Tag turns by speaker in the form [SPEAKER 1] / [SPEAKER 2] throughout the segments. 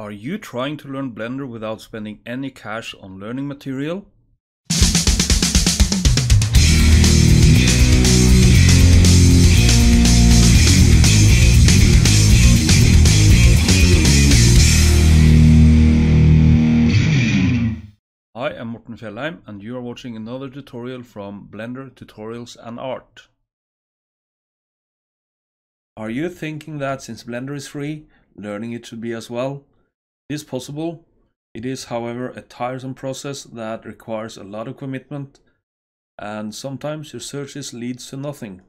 [SPEAKER 1] Are you trying to learn Blender without spending any cash on learning material? Hi, I am Morten Fjellheim and you are watching another tutorial from Blender Tutorials and Art. Are you thinking that since Blender is free, learning it should be as well? It is possible. It is however a tiresome process that requires a lot of commitment and sometimes your searches leads to nothing.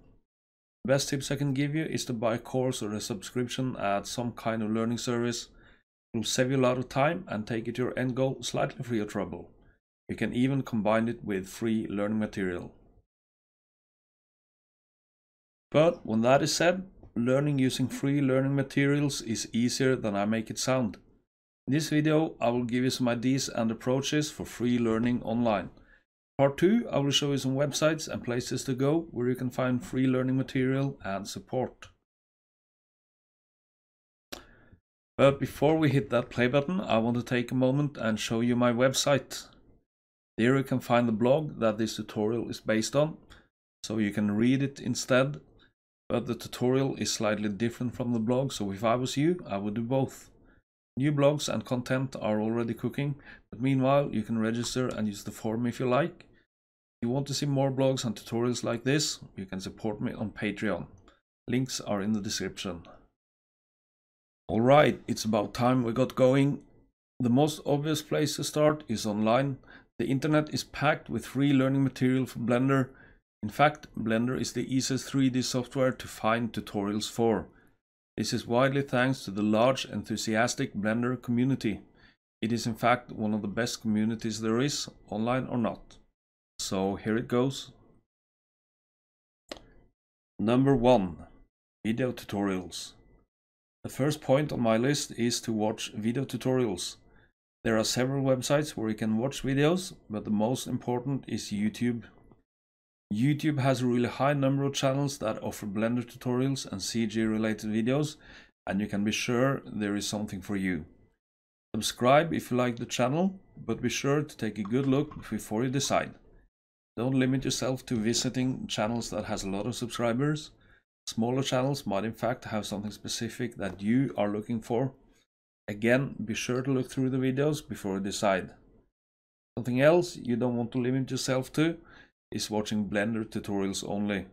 [SPEAKER 1] The best tips I can give you is to buy a course or a subscription at some kind of learning service. It will save you a lot of time and take you to your end goal slightly free of trouble. You can even combine it with free learning material. But when that is said, learning using free learning materials is easier than I make it sound. In this video, I will give you some ideas and approaches for free learning online. Part 2, I will show you some websites and places to go where you can find free learning material and support. But before we hit that play button, I want to take a moment and show you my website. There you can find the blog that this tutorial is based on, so you can read it instead. But the tutorial is slightly different from the blog, so if I was you, I would do both. New blogs and content are already cooking, but meanwhile you can register and use the form if you like. If you want to see more blogs and tutorials like this, you can support me on Patreon. Links are in the description. Alright, it's about time we got going. The most obvious place to start is online the internet is packed with free learning material for Blender. In fact, Blender is the easiest 3D software to find tutorials for. This is widely thanks to the large enthusiastic Blender community. It is in fact one of the best communities there is, online or not. So here it goes. Number 1. Video tutorials. The first point on my list is to watch video tutorials. There are several websites where you can watch videos, but the most important is YouTube. YouTube has a really high number of channels that offer Blender tutorials and CG related videos, and you can be sure there is something for you. Subscribe if you like the channel, but be sure to take a good look before you decide. Don't limit yourself to visiting channels that has a lot of subscribers. Smaller channels might in fact have something specific that you are looking for Again, be sure to look through the videos before you decide. Something else you don't want to limit yourself to is watching Blender tutorials only.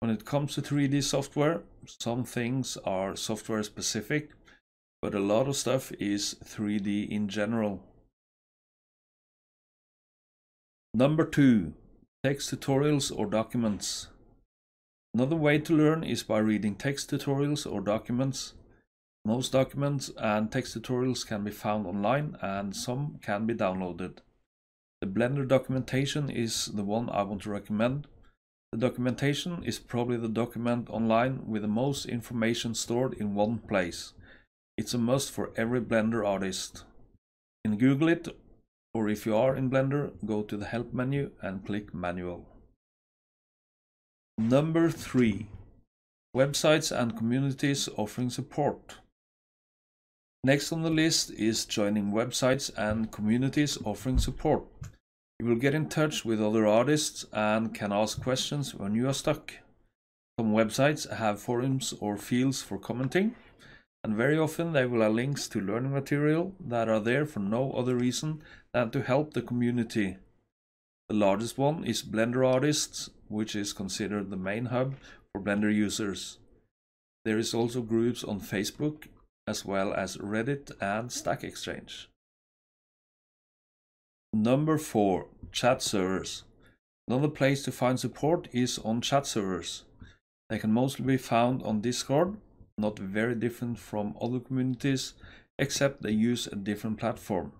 [SPEAKER 1] When it comes to 3D software, some things are software specific, but a lot of stuff is 3D in general. Number 2. Text tutorials or documents. Another way to learn is by reading text tutorials or documents. Most documents and text tutorials can be found online and some can be downloaded. The Blender documentation is the one I want to recommend. The documentation is probably the document online with the most information stored in one place. It's a must for every Blender artist. In Google it or if you are in Blender, go to the help menu and click manual. Number 3. Websites and communities offering support. Next on the list is joining websites and communities offering support. You will get in touch with other artists and can ask questions when you are stuck. Some websites have forums or fields for commenting, and very often they will have links to learning material that are there for no other reason than to help the community. The largest one is Blender Artists, which is considered the main hub for Blender users. There is also groups on Facebook as well as Reddit and Stack Exchange. Number 4. Chat servers. Another place to find support is on chat servers. They can mostly be found on Discord, not very different from other communities, except they use a different platform.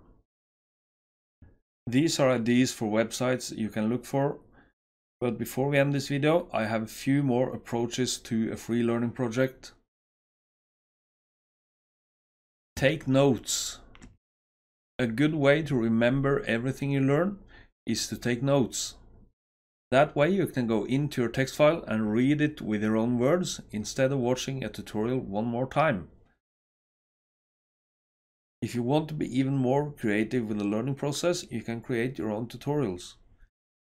[SPEAKER 1] These are ideas for websites you can look for, but before we end this video, I have a few more approaches to a free learning project. Take notes. A good way to remember everything you learn is to take notes. That way you can go into your text file and read it with your own words instead of watching a tutorial one more time. If you want to be even more creative with the learning process, you can create your own tutorials.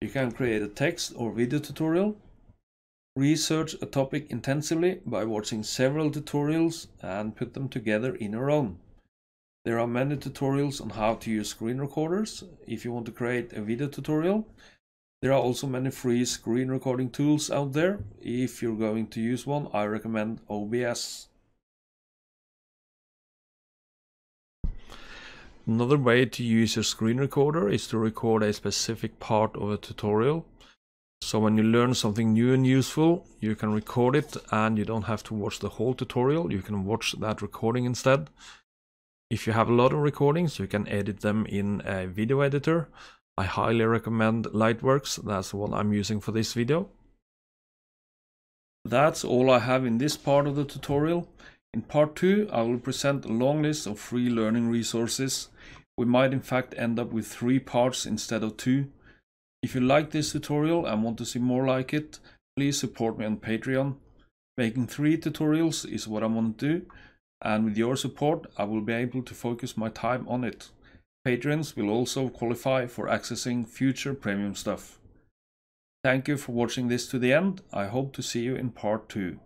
[SPEAKER 1] You can create a text or video tutorial, research a topic intensively by watching several tutorials and put them together in your own. There are many tutorials on how to use screen recorders if you want to create a video tutorial. There are also many free screen recording tools out there. If you're going to use one, I recommend OBS. Another way to use your screen recorder is to record a specific part of a tutorial. So when you learn something new and useful, you can record it and you don't have to watch the whole tutorial. You can watch that recording instead. If you have a lot of recordings, you can edit them in a video editor. I highly recommend Lightworks. That's what I'm using for this video. That's all I have in this part of the tutorial. In part 2, I will present a long list of free learning resources. We might in fact end up with three parts instead of two. If you like this tutorial and want to see more like it, please support me on Patreon. Making three tutorials is what I want to do, and with your support I will be able to focus my time on it. Patrons will also qualify for accessing future premium stuff. Thank you for watching this to the end. I hope to see you in part 2.